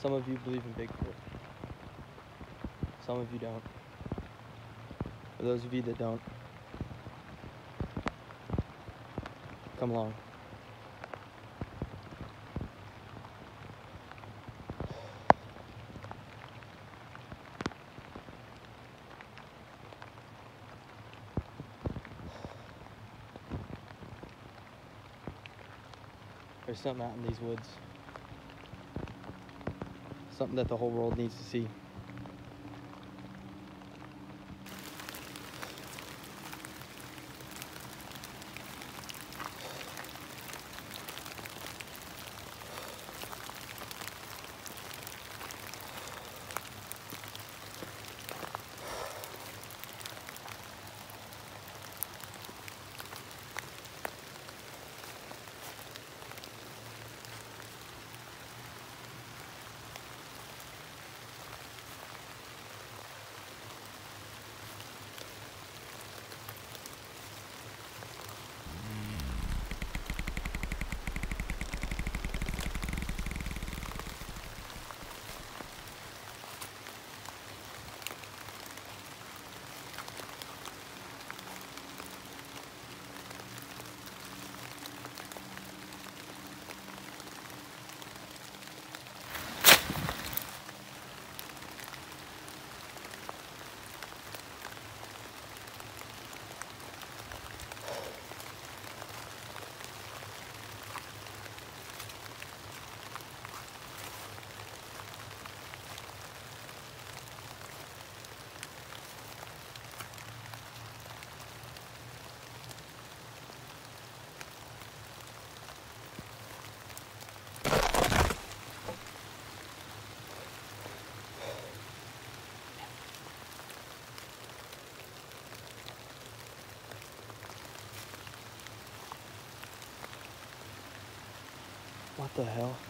Some of you believe in Bigfoot. Some of you don't. For those of you that don't, come along. There's something out in these woods. Something that the whole world needs to see. What the hell?